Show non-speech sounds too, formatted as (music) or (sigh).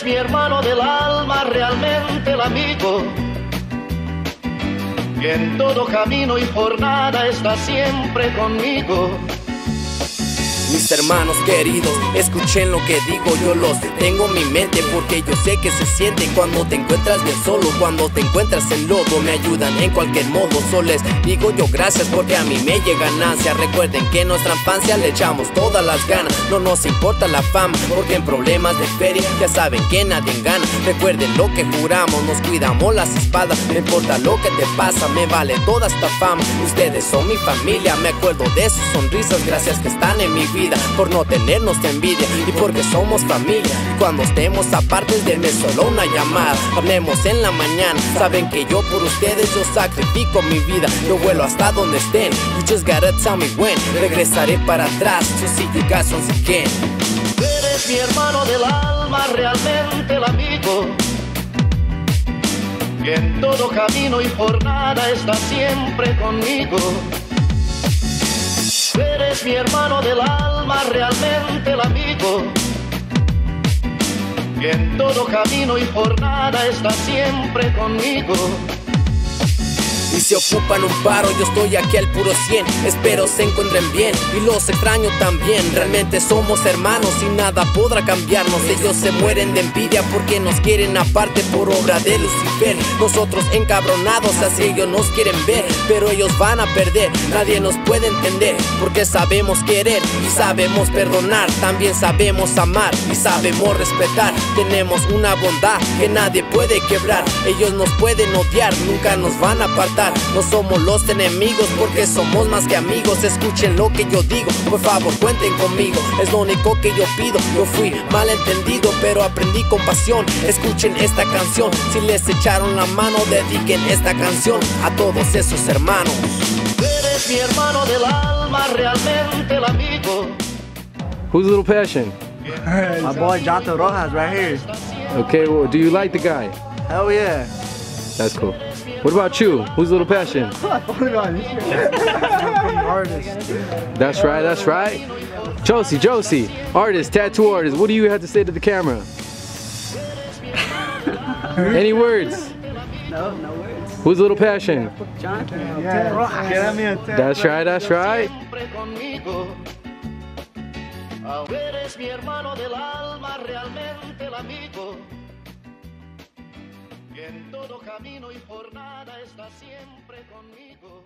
eres mi hermano del alma, realmente el amigo. Que en todo camino y jornada está siempre conmigo. Mis hermanos queridos, escuchen lo que digo, yo los tengo en mi mente porque yo sé que se siente cuando te encuentras bien solo, cuando te encuentras en lodo, me ayudan en cualquier modo, solo les digo yo gracias porque a mí me llega ganancia, recuerden que en nuestra infancia le echamos todas las ganas, no nos importa la fama, porque en problemas de feria ya saben que nadie gana, recuerden lo que juramos, nos cuidamos las espadas, no importa lo que te pasa, me vale toda esta fama, ustedes son mi familia, me acuerdo de sus sonrisas, gracias que están en mi vida por no tenernos envidia y porque somos familia. Cuando estemos aparte, denme solo una llamada. Hablemos en la mañana. Saben que yo por ustedes yo sacrifico mi vida. Yo vuelo hasta donde estén. You just gotta tell. Regresaré para atrás. To see you guys once again. Eres mi hermano del alma, realmente el amigo. Que en todo camino y jornada está siempre conmigo. Eres mi hermano del alma, realmente el amigo. Que en todo camino y jornada está siempre conmigo. Si ocupan un paro, yo estoy aquí al puro 100 Espero se encuentren bien y los extraño también Realmente somos hermanos y nada podrá cambiarnos Ellos se mueren de envidia porque nos quieren aparte por obra de Lucifer Nosotros encabronados así ellos nos quieren ver Pero ellos van a perder, nadie nos puede entender Porque sabemos querer y sabemos perdonar También sabemos amar y sabemos respetar Tenemos una bondad que nadie puede quebrar Ellos nos pueden odiar, nunca nos van a apartar no somos los enemigos porque somos más que amigos. Escuchen lo que yo digo, por favor cuenten conmigo. Es lo único que yo pido. Yo fui malentendido, pero aprendí con pasión. Escuchen esta canción. Si les echaron la mano, dediquen esta canción a todos esos hermanos. Eres mi hermano del alma, realmente el amigo. Who's Little Passion? (laughs) My boy Jonathan Rojas right here. Okay, well, do you like the guy? Hell yeah. That's cool. What about you? Who's Little Passion? (laughs) Artist. That's right, that's right. Josie, Josie, artist, tattoo artist, what do you have to say to the camera? (laughs) Any words? No, no words. Who's Little Passion? Jonathan yeah. Rojas. That's right, that's right. Siempre conmigo. Eres mi hermano del alma, realmente el amigo. En todo camino y jornada está siempre conmigo.